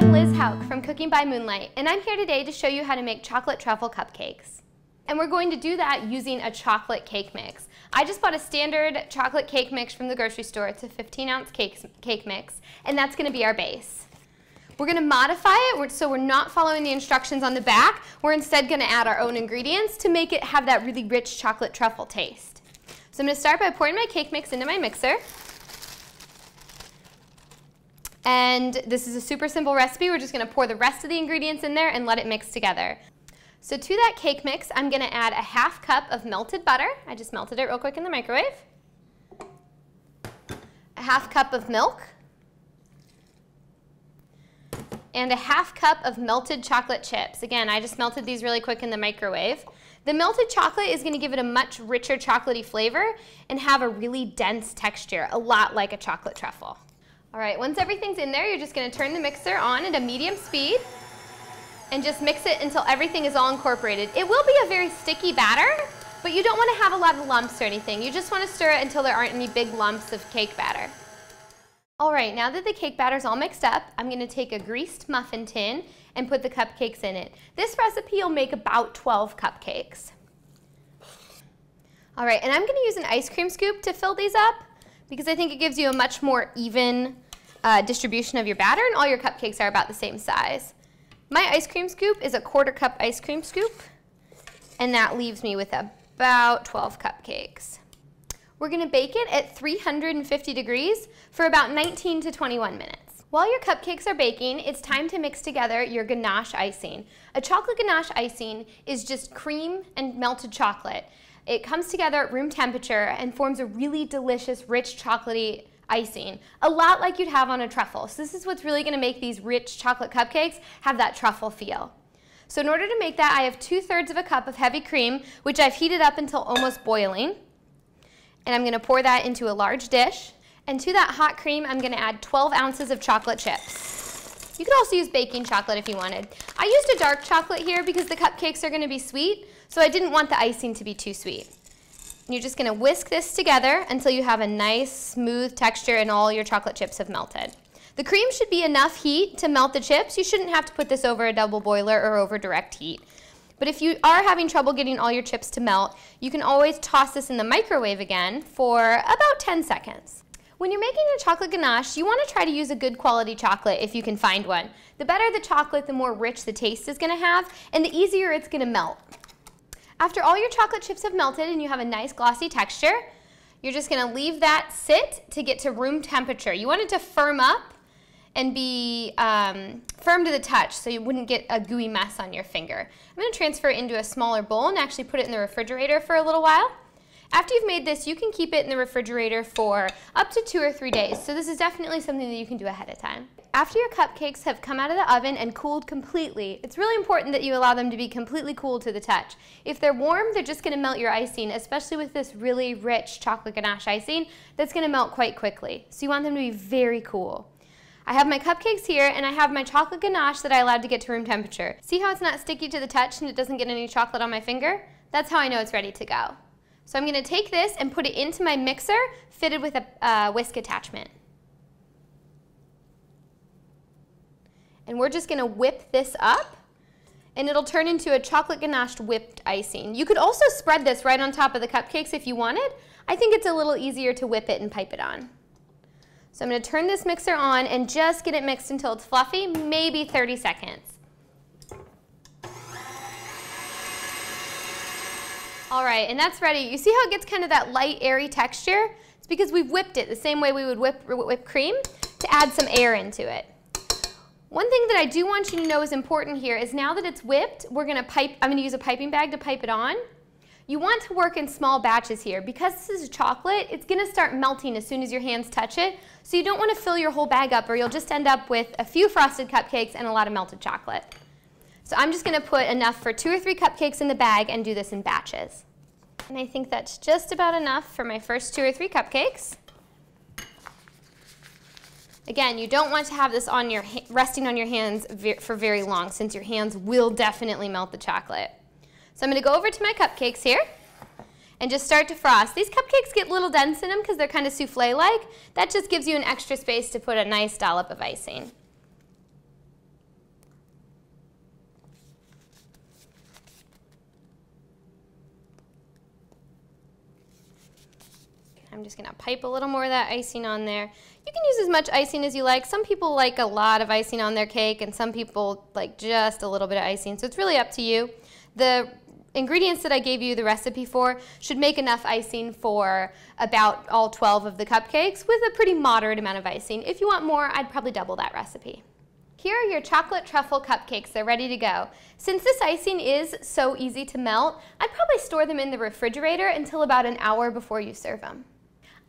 I'm Liz Houck from Cooking by Moonlight, and I'm here today to show you how to make chocolate truffle cupcakes. And we're going to do that using a chocolate cake mix. I just bought a standard chocolate cake mix from the grocery store. It's a 15 ounce cake, cake mix, and that's gonna be our base. We're gonna modify it so we're not following the instructions on the back. We're instead gonna add our own ingredients to make it have that really rich chocolate truffle taste. So I'm gonna start by pouring my cake mix into my mixer. And this is a super simple recipe. We're just gonna pour the rest of the ingredients in there and let it mix together. So to that cake mix, I'm gonna add a half cup of melted butter. I just melted it real quick in the microwave. A half cup of milk. And a half cup of melted chocolate chips. Again, I just melted these really quick in the microwave. The melted chocolate is going to give it a much richer chocolatey flavor and have a really dense texture, a lot like a chocolate truffle. All right, once everything's in there, you're just gonna turn the mixer on at a medium speed and just mix it until everything is all incorporated. It will be a very sticky batter, but you don't wanna have a lot of lumps or anything. You just wanna stir it until there aren't any big lumps of cake batter. All right, now that the cake batter's all mixed up, I'm gonna take a greased muffin tin and put the cupcakes in it. This recipe will make about 12 cupcakes. All right, and I'm gonna use an ice cream scoop to fill these up because I think it gives you a much more even uh, distribution of your batter and all your cupcakes are about the same size. My ice cream scoop is a quarter cup ice cream scoop and that leaves me with about 12 cupcakes. We're gonna bake it at 350 degrees for about 19 to 21 minutes. While your cupcakes are baking, it's time to mix together your ganache icing. A chocolate ganache icing is just cream and melted chocolate. It comes together at room temperature and forms a really delicious, rich, chocolatey icing, a lot like you'd have on a truffle. So this is what's really gonna make these rich chocolate cupcakes have that truffle feel. So in order to make that, I have 2 thirds of a cup of heavy cream, which I've heated up until almost boiling. And I'm gonna pour that into a large dish. And to that hot cream, I'm gonna add 12 ounces of chocolate chips. You could also use baking chocolate if you wanted. I used a dark chocolate here because the cupcakes are gonna be sweet, so I didn't want the icing to be too sweet. You're just gonna whisk this together until you have a nice smooth texture and all your chocolate chips have melted. The cream should be enough heat to melt the chips. You shouldn't have to put this over a double boiler or over direct heat. But if you are having trouble getting all your chips to melt, you can always toss this in the microwave again for about 10 seconds. When you're making your chocolate ganache, you want to try to use a good quality chocolate if you can find one. The better the chocolate, the more rich the taste is going to have, and the easier it's going to melt. After all your chocolate chips have melted and you have a nice glossy texture, you're just gonna leave that sit to get to room temperature. You want it to firm up and be um, firm to the touch so you wouldn't get a gooey mess on your finger. I'm gonna transfer it into a smaller bowl and actually put it in the refrigerator for a little while. After you've made this, you can keep it in the refrigerator for up to two or three days. So this is definitely something that you can do ahead of time. After your cupcakes have come out of the oven and cooled completely, it's really important that you allow them to be completely cool to the touch. If they're warm, they're just gonna melt your icing, especially with this really rich chocolate ganache icing, that's gonna melt quite quickly. So you want them to be very cool. I have my cupcakes here and I have my chocolate ganache that I allowed to get to room temperature. See how it's not sticky to the touch and it doesn't get any chocolate on my finger? That's how I know it's ready to go. So I'm going to take this and put it into my mixer fitted with a uh, whisk attachment. And we're just going to whip this up and it'll turn into a chocolate ganache whipped icing. You could also spread this right on top of the cupcakes if you wanted. I think it's a little easier to whip it and pipe it on. So I'm to turn this mixer on and just get it mixed until it's fluffy, maybe 30 seconds. All right, and that's ready. You see how it gets kind of that light, airy texture? It's because we've whipped it the same way we would whip whipped cream to add some air into it. One thing that I do want you to know is important here is now that it's whipped, we're gonna pipe, I'm gonna use a piping bag to pipe it on. You want to work in small batches here. Because this is chocolate, it's gonna start melting as soon as your hands touch it, so you don't wanna fill your whole bag up or you'll just end up with a few frosted cupcakes and a lot of melted chocolate. So I'm just going to put enough for two or three cupcakes in the bag and do this in batches. And I think that's just about enough for my first two or three cupcakes. Again, you don't want to have this on your resting on your hands for very long since your hands will definitely melt the chocolate. So I'm going to go over to my cupcakes here and just start to frost. These cupcakes get a little dense in them because they're kind of souffle-like. That just gives you an extra space to put a nice dollop of icing. I'm just gonna pipe a little more of that icing on there. You can use as much icing as you like. Some people like a lot of icing on their cake and some people like just a little bit of icing. So it's really up to you. The ingredients that I gave you the recipe for should make enough icing for about all 12 of the cupcakes with a pretty moderate amount of icing. If you want more, I'd probably double that recipe. Here are your chocolate truffle cupcakes. They're ready to go. Since this icing is so easy to melt, I'd probably store them in the refrigerator until about an hour before you serve them.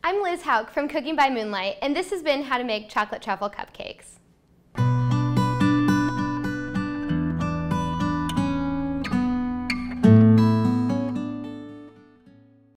I'm Liz Houck from Cooking by Moonlight, and this has been How to Make Chocolate Truffle Cupcakes.